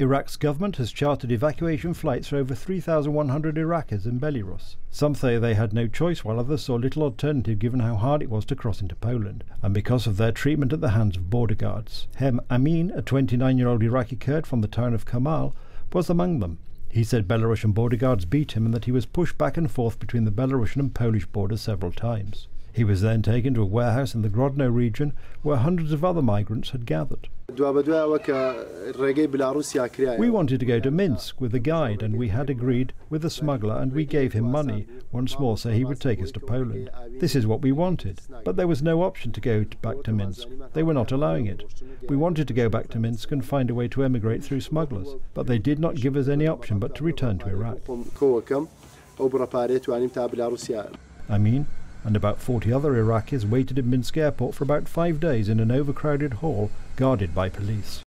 Iraq's government has chartered evacuation flights for over 3,100 Iraqis in Belarus. Some say they had no choice, while others saw little alternative given how hard it was to cross into Poland, and because of their treatment at the hands of border guards. Hemn Amin, a 29 year old Iraqi Kurd from the town of Khurmal, was among them. He said Belarusian border guards beat him and that he was pushed back and forth between the Belarusian and Polish borders several times. He was then taken to a warehouse in the Grodno region where hundreds of other migrants had gathered. We wanted to go to Minsk with a guide and we had agreed with a smuggler and we gave him money once more so he would take us to Poland. This is what we wanted, but there was no option to go back to Minsk. They were not allowing it. We wanted to go back to Minsk and find a way to emigrate through smugglers, but they did not give us any option but to return to Iraq. I mean, and about 40 other Iraqis waited in Minsk airport for about five days in an overcrowded hall guarded by police.